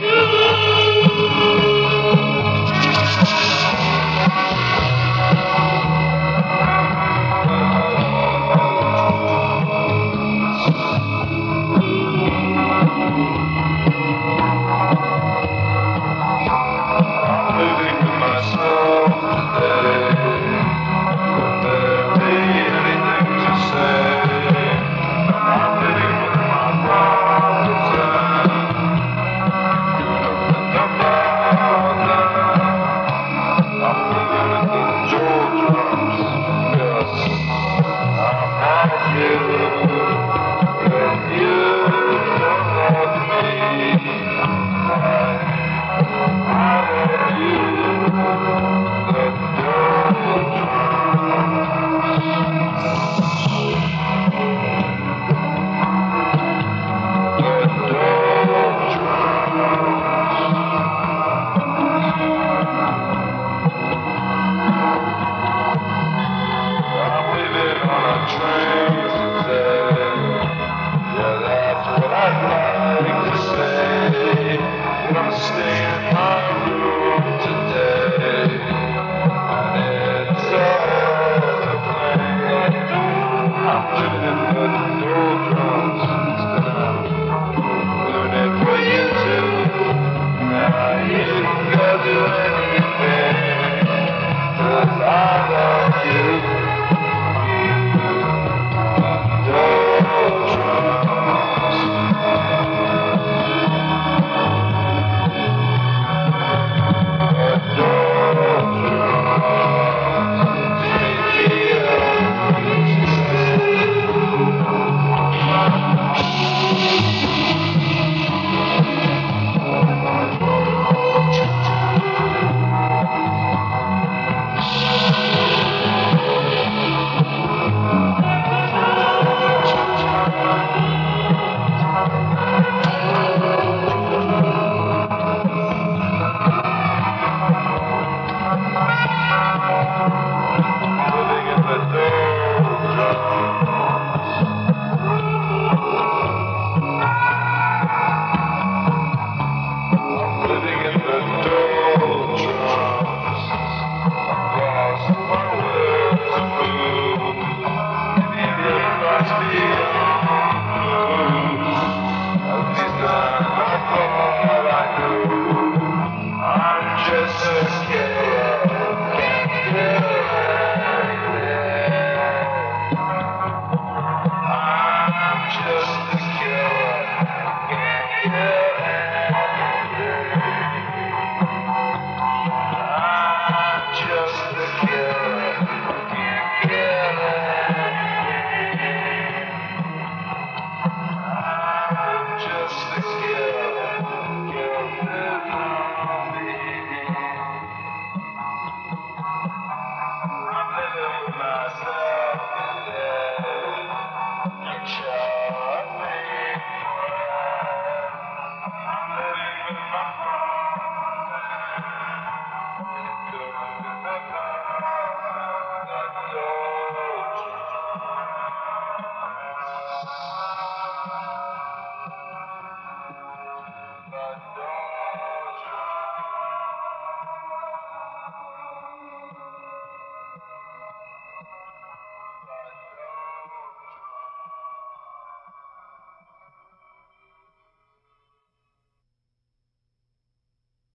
Yeah.